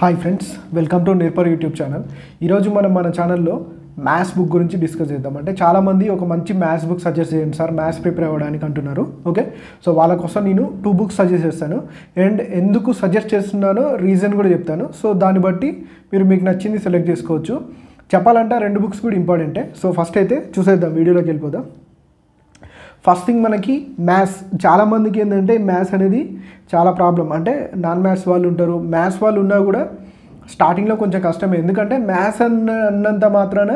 Hi friends welcome to నిర్పర్ YouTube channel ఈరోజు మనం మన ఛానల్లో మ్యాథ్స్ బుక్ గురించి డిస్కస్ చేద్దాం. అంటే చాలామంది ఒక మంచి మ్యాథ్స్ బుక్ సజెస్ట్ చేయండి సార్ మ్యాథ్స్ ప్రిపేర్ అవ్వడానికి అంటున్నారు. ఓకే సో వాళ్ళ కోసం నేను టూ బుక్స్ సజెస్ట్ చేస్తాను. అండ్ ఎందుకు సజెస్ట్ చేస్తున్నానో రీజన్ కూడా చెప్తాను. సో దాన్ని బట్టి మీరు మీకు నచ్చింది సెలెక్ట్ చేసుకోవచ్చు. చెప్పాలంటే రెండు బుక్స్ కూడా ఇంపార్టెంటే సో ఫస్ట్ అయితే చూసేద్దాం వీడియోలోకి వెళ్ళిపోదాం. ఫస్ట్ థింగ్ మనకి మ్యాథ్స్ చాలామందికి ఏంటంటే మ్యాథ్స్ అనేది చాలా ప్రాబ్లం అంటే నాన్ మ్యాథ్స్ వాళ్ళు ఉంటారు. మ్యాథ్స్ వాళ్ళు ఉన్నా కూడా స్టార్టింగ్లో కొంచెం కష్టమే. ఎందుకంటే మ్యాథ్స్ అన్న అన్నంత మాత్రాన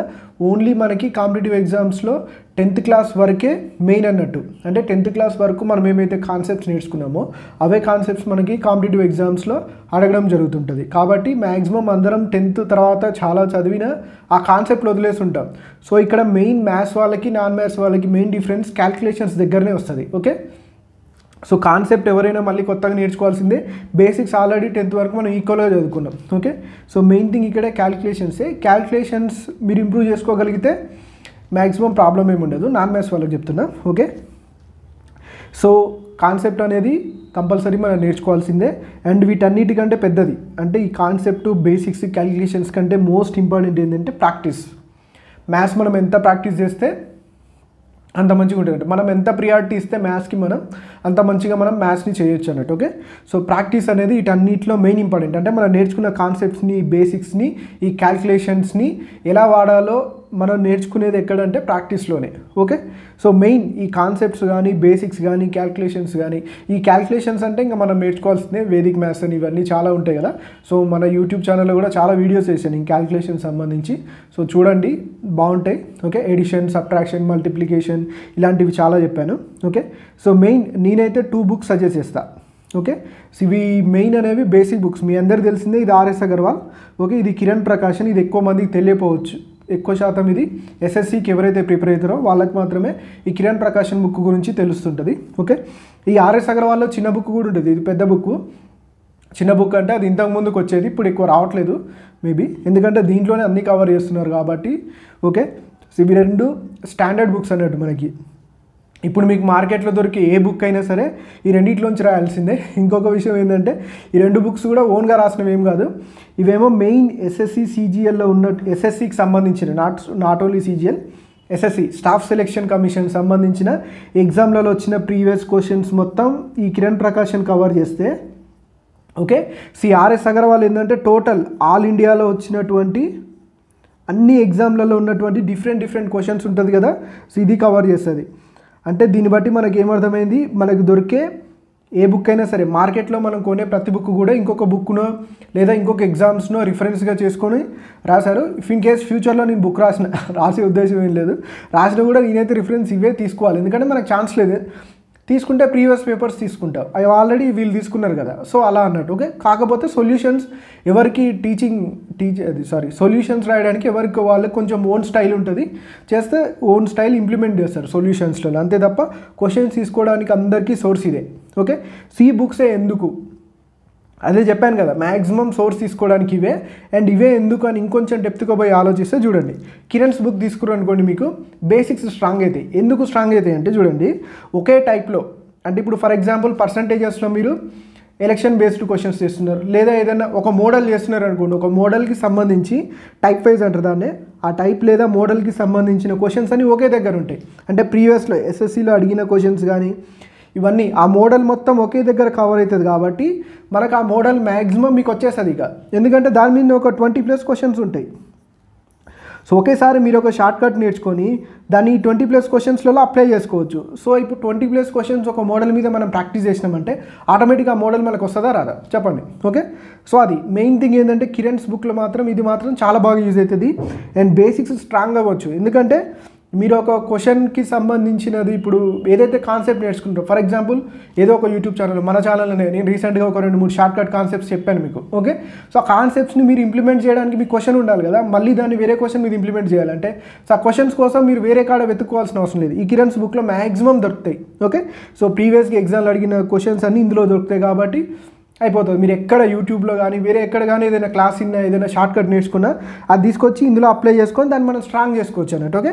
ఓన్లీ మనకి కాంపిటేటివ్ ఎగ్జామ్స్లో టెన్త్ క్లాస్ వరకే మెయిన్ అన్నట్టు. అంటే టెన్త్ క్లాస్ వరకు మనం ఏమైతే కాన్సెప్ట్స్ నేర్చుకున్నామో అవే కాన్సెప్ట్స్ మనకి కాంపిటేటివ్ ఎగ్జామ్స్లో అడగడం జరుగుతుంటుంది. కాబట్టి మ్యాక్సిమం అందరం టెన్త్ తర్వాత చాలా చదివిన ఆ కాన్సెప్ట్లు వదిలేసి ఉంటాం సో ఇక్కడ మెయిన్ మ్యాథ్స్ వాళ్ళకి నాన్ మ్యాథ్స్ వాళ్ళకి మెయిన్ డిఫరెన్స్ క్యాల్కులేషన్స్ దగ్గరనే వస్తుంది. ఓకే? సో కాన్సెప్ట్ ఎవరైనా మళ్ళీ కొత్తగా నేర్చుకోవాల్సిందే. బేసిక్స్ ఆల్రెడీ టెన్త్ వరకు మనం ఈక్వల్గా చదువుకున్నాం. ఓకే సో మెయిన్ థింగ్ ఇక్కడే క్యాలిక్యులేషన్సే క్యాలిక్యులేషన్స్ మీరు ఇంప్రూవ్ చేసుకోగలిగితే మ్యాక్సిమం ప్రాబ్లం ఏమి ఉండదు. నాన్ మ్యాథ్స్ వాళ్ళకి చెప్తున్నా. ఓకే సో కాన్సెప్ట్ అనేది కంపల్సరీ మనం నేర్చుకోవాల్సిందే. అండ్ వీటన్నిటికంటే పెద్దది. అంటే ఈ కాన్సెప్ట్ బేసిక్స్ క్యాలిక్యులేషన్స్ కంటే మోస్ట్ ఇంపార్టెంట్ ఏంటంటే ప్రాక్టీస్ మ్యాథ్స్ మనం ఎంత ప్రాక్టీస్ చేస్తే అంత మంచిగా ఉంటుంది మనం ఎంత ప్రియారిటీ ఇస్తే మ్యాథ్స్కి మనం అంత మంచిగా మనం మ్యాథ్స్ని చేయొచ్చు అన్నట్టు ఓకే సో ప్రాక్టీస్ అనేది వీటన్నిటిలో మెయిన్ ఇంపార్టెంట్ అంటే మనం నేర్చుకున్న కాన్సెప్ట్స్ని బేసిక్స్ని ఈ క్యాల్కులేషన్స్ని ఎలా వాడాలో మనం నేర్చుకునేది ఎక్కడంటే ప్రాక్టీస్లోనే ఓకే? సో మెయిన్ ఈ కాన్సెప్ట్స్ కానీ బేసిక్స్ కానీ క్యాల్కులేషన్స్ కానీ ఈ క్యాల్కులేషన్స్ అంటే ఇంకా మనం నేర్చుకోవాల్సిందే వేదిక్ మ్యాథ్స్ అని ఇవన్నీ చాలా ఉంటాయి కదా? సో మన యూట్యూబ్ ఛానల్లో కూడా చాలా వీడియోస్ వేసాను ఈ క్యాల్కులేషన్ సంబంధించి. సో చూడండి బాగుంటాయి ఓకే? ఎడిషన్ సబ్ట్రాక్షన్ మల్టిప్లికేషన్ ఇలాంటివి చాలా చెప్పాను ఓకే? సో మెయిన్ నేనైతే టూ బుక్స్ సజెస్ట్ చేస్తాను ఓకే? ఇవి మెయిన్ అనేవి బేసిక్ బుక్స్. మీ అందరికి తెలిసిందే ఇది ఆర్ఎస్ అగర్వాల్ ఓకే? ఇది కిరణ్ ప్రకాశన్ ఇది ఎక్కువ మందికి తెలియపోవచ్చు ఎక్కువ శాతం ఇది ఎస్ఎస్సికి ఎవరైతే ప్రిపేర్ అవుతారో వాళ్ళకి మాత్రమే ఈ కిరణ్ ప్రకాశన్ బుక్ గురించి తెలుస్తుంటుంది ఓకే? ఈ ఆర్ఎస్ అగర్వాల్లో చిన్న బుక్ కూడా ఉంటుంది ఇది పెద్ద బుక్. చిన్న బుక్ అంటే అది ఇంతకు ముందుకు వచ్చేది ఇప్పుడు ఎక్కువ రావట్లేదు మేబీ ఎందుకంటే దీంట్లోనే అన్నీ కవర్ చేస్తున్నారు కాబట్టి ఓకే? ఇవి రెండు స్టాండర్డ్ బుక్స్ అన్నట్టు మనకి. ఇప్పుడు మీకు మార్కెట్లో దొరికే ఏ బుక్ అయినా సరే ఈ రెండిట్లోంచి రాయాల్సిందే. ఇంకొక విషయం ఏంటంటే ఈ రెండు బుక్స్ కూడా ఓన్గా రాసినవి ఏం కాదు. ఇవేమో మెయిన్ ఎస్ఎస్సి సీజీఎల్లో ఉన్న ఎస్ఎస్సికి సంబంధించిన not not only CGL SSC staff selection commission సంబంధించిన ఎగ్జామ్లలో వచ్చిన ప్రీవియస్ క్వశ్చన్స్ మొత్తం ఈ కిరణ్ ప్రకాశన్ కవర్ చేస్తే ఓకే? సిఆర్ఎస్ అగర్వాల్ ఏంటంటే టోటల్ ఆల్ ఇండియాలో వచ్చినటువంటి అన్ని ఎగ్జామ్లలో ఉన్నటువంటి డిఫరెంట్ డిఫరెంట్ క్వశ్చన్స్ ఉంటుంది కదా? సో ఇది కవర్ చేస్తుంది. అంటే దీన్ని బట్టి మనకి ఏమర్థమైంది? మనకు దొరికే ఏ బుక్ అయినా సరే మార్కెట్లో మనం కొనే ప్రతి బుక్ కూడా ఇంకొక బుక్నో లేదా ఇంకొక ఎగ్జామ్స్నో రిఫరెన్స్గా చేసుకొని రాశారు. ఇఫ్ ఇన్ కేస్ ఫ్యూచర్లో నేను బుక్ రాసిన రాసే ఉద్దేశం ఏం లేదు. రాసినా కూడా నేనైతే రిఫరెన్స్ ఇవే తీసుకోవాలి. ఎందుకంటే మనకు ఛాన్స్ లేదు. తీసుకుంటే ప్రీవియస్ పేపర్స్ తీసుకుంటాం అవి ఆల్రెడీ వీళ్ళు తీసుకున్నారు కదా. సో అలా అన్నట్టు ఓకే? కాకపోతే సొల్యూషన్స్ ఎవరికి టీచింగ్ టీచ్ అది సారీ సొల్యూషన్స్ రాయడానికి ఎవరికి వాళ్ళకి కొంచెం ఓన్ స్టైల్ ఉంటుంది. చేస్తే ఓన్ స్టైల్ ఇంప్లిమెంట్ చేస్తారు సొల్యూషన్స్లో. అంతే తప్ప క్వశ్చన్స్ తీసుకోవడానికి అందరికీ సోర్స్ ఇదే. ఓకే? సి బుక్సే ఎందుకు? అదే చెప్పాను కదా మ్యాక్సిమం సోర్స్ తీసుకోవడానికి ఇవే. అండ్ ఇవే ఎందుకు అని ఇంకొంచెం డెప్త్గా పోయి ఆలోచిస్తే చూడండి. కిరణ్స్ బుక్ తీసుకురు అనుకోండి మీకు బేసిక్స్ స్ట్రాంగ్ అవుతాయి ఎందుకు స్ట్రాంగ్ అవుతాయి అంటే చూడండి ఒకే టైప్లో అంటే ఇప్పుడు ఫర్ ఎగ్జాంపుల్ పర్సంటేజెస్లో మీరు ఎలక్షన్ బేస్డ్ క్వశ్చన్స్ చేస్తున్నారు. లేదా ఏదైనా ఒక మోడల్ చేస్తున్నారు అనుకోండి ఒక మోడల్కి సంబంధించి టైప్ వైజ్ అంటారు దాన్ని. ఆ టైప్ లేదా మోడల్కి సంబంధించిన క్వశ్చన్స్ అన్ని ఒకే దగ్గర ఉంటాయి. అంటే ప్రీవియస్లో ఎస్ఎస్సిలో అడిగిన క్వశ్చన్స్ కానీ ఇవన్నీ ఆ మోడల్ మొత్తం ఒకే దగ్గర కవర్ అవుతుంది కాబట్టి మనకు ఆ మోడల్ మ్యాక్సిమం మీకు వచ్చేస్తుంది ఇక. ఎందుకంటే దాని మీద ఒక ట్వంటీ ప్లస్ క్వశ్చన్స్ ఉంటాయి. సో ఒకేసారి మీరు ఒక షార్ట్ కట్ నేర్చుకొని దాన్ని ట్వంటీ ప్లస్ క్వశ్చన్స్లలో అప్లై చేసుకోవచ్చు. సో ఇప్పుడు ట్వంటీ ప్లస్ క్వశ్చన్స్ ఒక మోడల్ మీద మనం ప్రాక్టీస్ చేసినామంటే ఆటోమేటిక్గా ఆ మోడల్ మనకు వస్తుందా రాదా? చెప్పండి. ఓకే సో అది మెయిన్ థింగ్ ఏంటంటే కిరణ్స్ బుక్లో మాత్రం ఇది మాత్రం చాలా బాగా యూజ్ అవుతుంది. అండ్ బేసిక్స్ స్ట్రాంగ్ అవ్వచ్చు. ఎందుకంటే మీరు ఒక క్వశ్చన్కి సంబంధించినది ఇప్పుడు ఏదైతే కాన్సెప్ట్ నేర్చుకుంటారో ఫర్ ఎగ్జాంపుల్ ఏదో ఒక యూట్యూబ్ ఛానల్ మన ఛానల్లోనే నేను రీసెంట్గా ఒక రెండు మూడు షార్ట్ కట్ కాన్సెప్ట్స్ చెప్పాను మీకు ఓకే సో ఆ కాన్సెప్ట్స్ని మీరు ఇంప్లిమెంట్ చేయడానికి మీకు క్వశ్చన్ ఉండాలి కదా? మళ్ళీ దాన్ని వేరే క్వశ్చన్ మీరు ఇంప్లిమెంట్ చేయాలంటే సో ఆ క్వశ్చన్స్ కోసం మీరు వేరే కాడ వెతుక్కోవాల్సిన అవసరం లేదు. ఈ కిరణ్స్ బుక్లో మ్యాక్సిమం దొరుకుతాయి ఓకే సో ప్రీవియస్గా ఎగ్జామ్లో అడిగిన క్వశ్చన్స్ అన్నీ ఇందులో దొరుకుతాయి కాబట్టి అయిపోతుంది. మీరు ఎక్కడ యూట్యూబ్లో కానీ వేరే ఎక్కడ కానీ ఏదైనా క్లాస్ ఇన్నా ఏదైనా షార్ట్ కట్ నేర్చుకున్నా అది తీసుకొచ్చి ఇందులో అప్లై చేసుకొని దాన్ని మనం స్ట్రాంగ్ చేసుకోవచ్చు అన్నట్టు ఓకే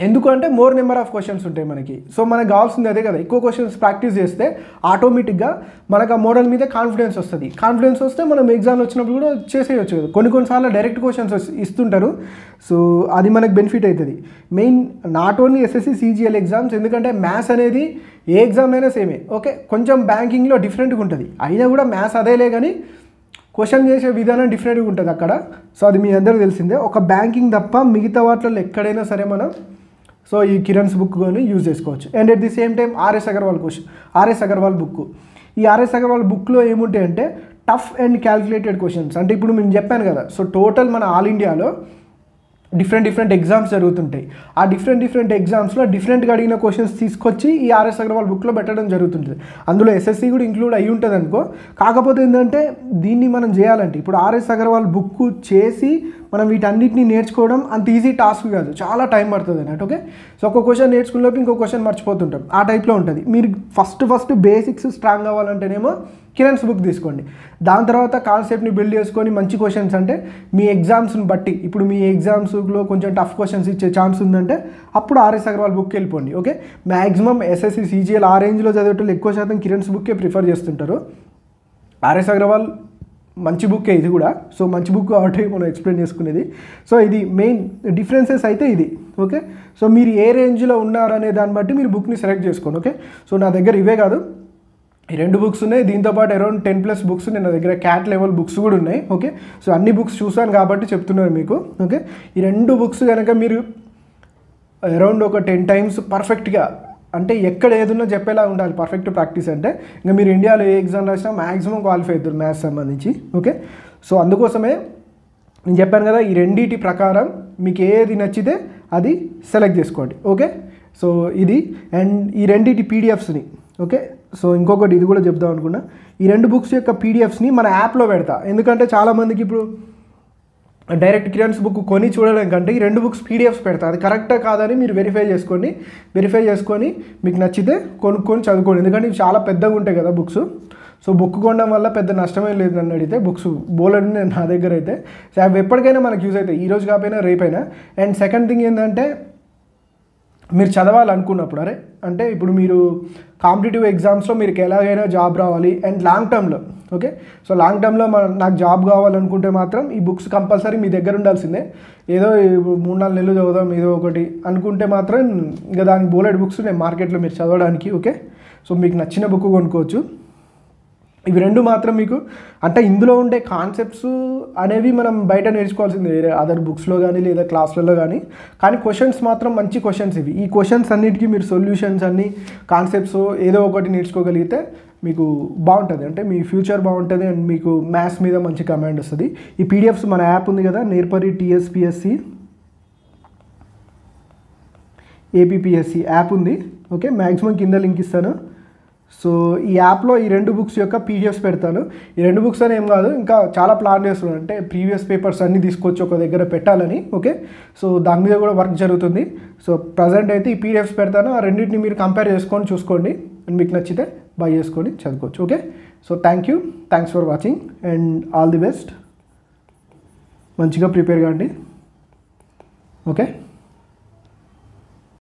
ఎందుకంటే మోర్ నెంబర్ ఆఫ్ క్వశ్చన్స్ ఉంటాయి మనకి. సో మనకు కావాల్సింది అదే కదా. ఎక్కువ క్వశ్చన్స్ ప్రాక్టీస్ చేస్తే ఆటోమేటిక్గా మనకు ఆ మోడల్ మీద కాన్ఫిడెన్స్ వస్తుంది. కాన్ఫిడెన్స్ వస్తే మనం ఎగ్జామ్లు వచ్చినప్పుడు కూడా చేసేయచ్చు కదా. కొన్ని కొన్నిసార్లు డైరెక్ట్ క్వశ్చన్స్ ఇస్తుంటారు. సో అది మనకు బెనిఫిట్ అవుతుంది main not only SSC CGL exams ఎందుకంటే మ్యాథ్స్ అనేది ఏ ఎగ్జామ్ అయినా సేమే ఓకే కొంచెం బ్యాంకింగ్లో డిఫరెంట్గా ఉంటుంది. అయినా కూడా మ్యాథ్స్ అదేలే కానీ క్వశ్చన్ చేసే విధానం డిఫరెంట్గా ఉంటుంది అక్కడ. సో అది మీ అందరూ తెలిసిందే. ఒక బ్యాంకింగ్ తప్ప మిగతా వాటిలో ఎక్కడైనా సరే మనం సో ఈ కిరణ్స్ బుక్ కానీ యూజ్ చేసుకోవచ్చు. And at the same time RS Agarwal question RS Agarwal book ఈ ఆర్ఎస్ అగర్వాల్ బుక్లో ఏముంటాయంటే టఫ్ అండ్ క్యాల్కులేటెడ్ క్వశ్చన్స్ అంటే ఇప్పుడు నేను చెప్పాను కదా సో టోటల్ మన ఆల్ ఇండియాలో డిఫరెంట్ డిఫరెంట్ ఎగ్జామ్స్ జరుగుతుంటాయి. ఆ డిఫరెంట్ డిఫరెంట్ ఎగ్జామ్స్లో డిఫరెంట్గా అడిగిన క్వశ్చన్స్ తీసుకొచ్చి ఈ ఆర్ఎస్ అగర్వాల్ బుక్లో పెట్టడం జరుగుతుంటుంది. అందులో ఎస్ఎస్సి కూడా ఇంక్లూడ్ అయి ఉంటుంది అనుకో కాకపోతే ఏంటంటే దీన్ని మనం చేయాలంటే ఇప్పుడు ఆర్ఎస్ అగర్వాల్ బుక్ చేసి మనం వీటన్నిటిని నేర్చుకోవడం అంత ఈజీ టాస్క్ కాదు. చాలా టైం పడుతుంది అన్నట్టు ఓకే సో ఒక క్వశ్చన్ నేర్చుకున్నప్పుడు ఇంకో క్వశ్చన్ మర్చిపోతుంటాం. ఆ టైప్లో ఉంటుంది. మీరు ఫస్ట్ ఫస్ట్ బేసిక్స్ స్ట్రాంగ్ అవ్వాలంటేనేమో కిరణ్స్ బుక్ తీసుకోండి. దాని తర్వాత కాన్సెప్ట్ని బిల్డ్ చేసుకొని మంచి క్వశ్చన్స్ అంటే మీ ఎగ్జామ్స్ని బట్టి ఇప్పుడు మీ ఎగ్జామ్స్లో కొంచెం టఫ్ క్వశ్చన్స్ ఇచ్చే ఛాన్స్ ఉందంటే అప్పుడు ఆర్ఎస్ అగర్వాల్ బుక్ వెళ్ళిపోండి ఓకే మ్యాక్సిమం ఎస్ఎస్సి సీజీఎల్ ఆ రేంజ్లో చదివేటోళ్ళు ఎక్కువ శాతం కిరణ్స్ బుక్కే ప్రిఫర్ చేస్తుంటారు. ఆర్ఎస్ అగర్వాల్ మంచి బుక్కే ఇది కూడా. సో మంచి బుక్ కాబట్టి మనం ఎక్స్ప్లెయిన్ చేసుకునేది. సో ఇది మెయిన్ డిఫరెన్సెస్ అయితే ఇది. ఓకే సో మీరు ఏ రేంజ్లో ఉన్నారనే దాన్ని బట్టి మీరు బుక్ని సెలెక్ట్ చేసుకోండి. ఓకే సో నా దగ్గర ఇవే కాదు. ఈ రెండు బుక్స్ ఉన్నాయి. దీంతో పాటు అరౌండ్ టెన్ ప్లస్ బుక్స్ నేను నా దగ్గర క్యాట్ లెవెల్ బుక్స్ కూడా ఉన్నాయి. ఓకే సో అన్ని బుక్స్ చూసాను కాబట్టి చెప్తున్నాను మీకు. ఓకే ఈ రెండు బుక్స్ కనుక మీరు అరౌండ్ ఒక టెన్ టైమ్స్ పర్ఫెక్ట్గా అంటే ఎక్కడ ఏదున్నా చెప్పేలా ఉండాలి. పర్ఫెక్ట్ ప్రాక్టీస్ అంటే ఇంకా మీరు ఇండియాలో ఏ ఎగ్జామ్ రాసినా మ్యాక్సిమం క్వాలిఫై అవుతారు మ్యాథ్స్ సంబంధించి. ఓకే సో అందుకోసమే నేను చెప్పాను కదా ఈ రెండింటి ప్రకారం మీకు ఏది నచ్చితే అది సెలెక్ట్ చేసుకోండి. ఓకే సో ఇది అండ్ ఈ రెండింటి పీడిఎఫ్స్ని ఓకే సో ఇంకొకటి ఇది కూడా చెప్దాం అనుకున్నా. ఈ రెండు బుక్స్ యొక్క పీడిఎఫ్స్ని మన యాప్లో పెడతా. ఎందుకంటే చాలామందికి ఇప్పుడు డైరెక్ట్ కిరణ్స్ బుక్ కొని చూడడం కంటే ఈ రెండు బుక్స్ పీడిఎఫ్స్ పెడతా. అది కరెక్టా కాదని మీరు వెరిఫై చేసుకోండి వెరిఫై చేసుకొని మీకు నచ్చితే కొనుక్కొని చదువుకోండి. ఎందుకంటే ఇవి చాలా పెద్దగా ఉంటాయి కదా బుక్స్. సో బుక్ కొనడం వల్ల పెద్ద నష్టమే లేదు నన్ను అడిగితే. బుక్స్ బోలెడ్ నేను నా దగ్గర అయితే. సో అవి ఎప్పటికైనా మనకు యూజ్ అవుతాయి. ఈరోజు కాకపోయినా రేపైనా. అండ్ సెకండ్ థింగ్ ఏంటంటే మీరు చదవాలనుకున్నప్పుడు అరే అంటే ఇప్పుడు మీరు కాంపిటేటివ్ ఎగ్జామ్స్లో మీరు ఎలాగైనా జాబ్ రావాలి. అండ్ లాంగ్ టర్మ్లో ఓకే? సో లాంగ్ టర్మ్లో మన నాకు జాబ్ కావాలనుకుంటే మాత్రం ఈ బుక్స్ కంపల్సరీ మీ దగ్గర ఉండాల్సిందే. ఏదో మూడు నాలుగు నెలలు చదువుదాం ఏదో ఒకటి అనుకుంటే మాత్రం ఇంకా దానికి బోలెడ్ బుక్స్ ఉన్నాయి మార్కెట్లో మీరు చదవడానికి ఓకే? సో మీకు నచ్చిన బుక్ కొనుక్కోవచ్చు. ఇవి రెండు మాత్రం మీకు అంటే ఇందులో ఉండే కాన్సెప్ట్స్ అనేవి మనం బయట నేర్చుకోవాల్సింది. వేరే అదర్ బుక్స్లో కానీ లేదా క్లాస్లలో కానీ కానీ క్వశ్చన్స్ మాత్రం మంచి క్వశ్చన్స్ ఇవి. ఈ క్వశ్చన్స్ అన్నిటికీ మీరు సొల్యూషన్స్ అన్ని కాన్సెప్ట్స్ ఏదో ఒకటి నేర్చుకోగలిగితే మీకు బాగుంటుంది. అంటే మీ ఫ్యూచర్ బాగుంటుంది అండ్ మీకు మ్యాథ్స్ మీద మంచి కమాండ్ వస్తుంది. ఈ పీడిఎఫ్స్ మన యాప్ ఉంది కదా నేర్పరి టీఎస్పిఎస్సి ఏపీపీఎస్సి యాప్ ఉంది. ఓకే మ్యాక్సిమం కింద లింక్ ఇస్తాను. సో ఈ యాప్లో ఈ రెండు బుక్స్ యొక్క పీడిఎఫ్స్ పెడతాను. ఈ రెండు బుక్స్ అని ఏం కాదు ఇంకా చాలా ప్లాన్ చేస్తున్నాను. అంటే ప్రీవియస్ పేపర్స్ అన్నీ తీసుకొచ్చి ఒక దగ్గర పెట్టాలని ఓకే? సో దాని మీద కూడా వర్క్ జరుగుతుంది. సో ప్రజెంట్ అయితే ఈ పీడిఎఫ్స్ పెడతాను. ఆ రెండింటిని మీరు కంపేర్ చేసుకొని చూసుకోండి. అండ్ మీకు నచ్చితే బై చేసుకొని చదువుకోవచ్చు. Okay so thank you thanks for watching and all the best మంచిగా ప్రిపేర్ కాండి ఓకే